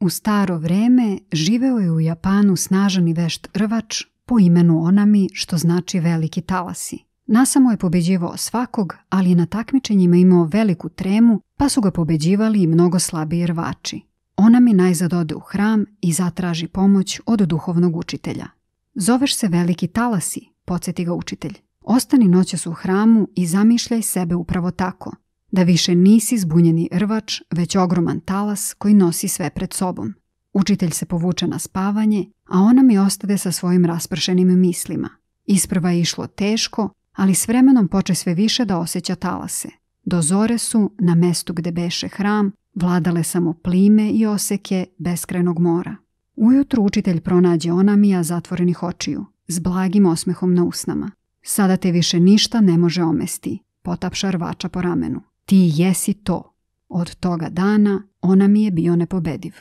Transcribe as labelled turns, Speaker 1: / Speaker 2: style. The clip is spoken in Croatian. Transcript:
Speaker 1: U staro vreme živeo je u Japanu snažan i vešt rvač po imenu Onami, što znači veliki talasi. Nasamo je pobeđivao svakog, ali je na takmičenjima imao veliku tremu, pa su ga pobeđivali i mnogo slabiji rvači. Onami najzad ode u hram i zatraži pomoć od duhovnog učitelja. Zoveš se veliki talasi, podsjeti ga učitelj. Ostani noćas u hramu i zamišljaj sebe upravo tako, da više nisi zbunjeni rvač, već ogroman talas koji nosi sve pred sobom. Učitelj se povuče na spavanje, a ona mi ostade sa svojim raspršenim mislima. Isprva je išlo teško, ali s vremenom poče sve više da osjeća talase. Do zore su, na mestu gde beše hram, vladale samo plime i oseke beskrajnog mora. Ujutru učitelj pronađe Onamija zatvorenih očiju, s blagim osmehom na usnama. Sada te više ništa ne može omesti, potapša rvača po ramenu. Ti jesi to. Od toga dana ona mi je bio nepobediv.